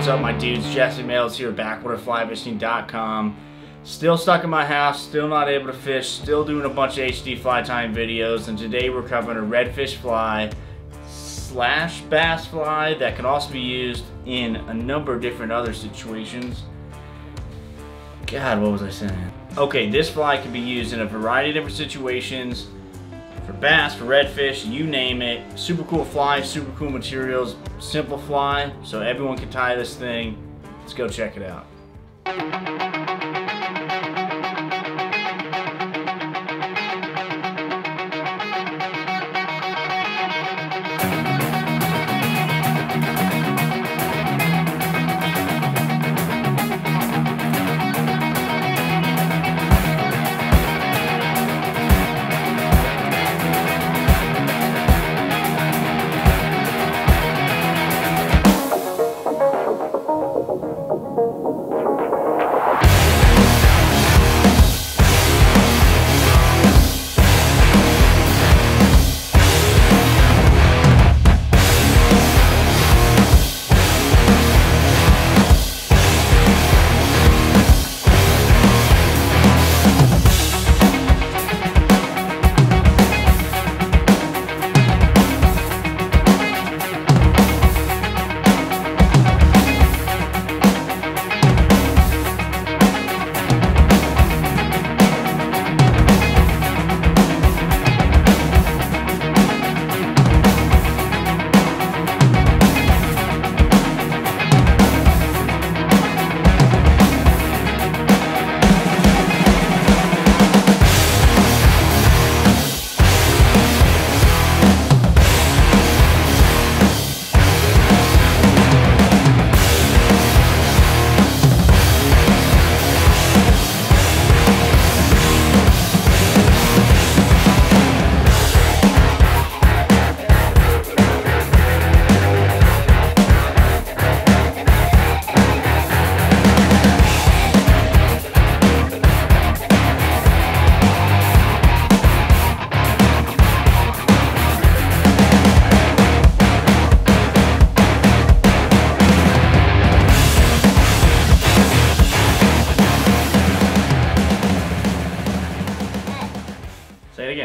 What's up, my dudes? Jesse Mills here, backwaterflyfishing.com. Still stuck in my house, still not able to fish, still doing a bunch of HD fly tying videos, and today we're covering a redfish fly slash bass fly that can also be used in a number of different other situations. God, what was I saying? Okay, this fly can be used in a variety of different situations bass, for redfish, you name it. Super cool fly, super cool materials, simple fly, so everyone can tie this thing. Let's go check it out.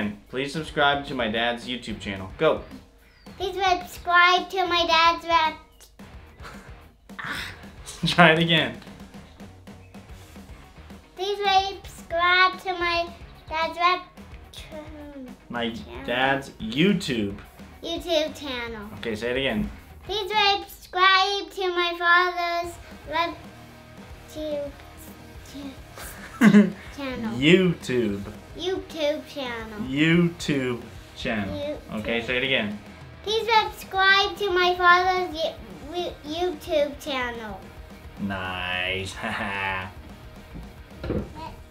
Again. Please subscribe to my dad's YouTube channel. Go. Please subscribe to my dad's rep. Try it again. Please subscribe to my dad's rep My dad's YouTube. YouTube channel. Okay, say it again. Please subscribe to my father's web tube channel. YouTube. YouTube channel. YouTube channel. YouTube. Okay, say it again. Please subscribe to my father's YouTube channel. Nice.